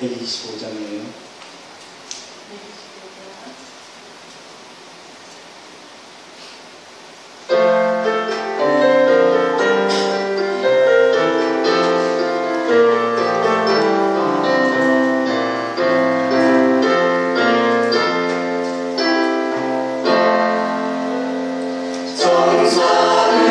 125장이에요. 125장.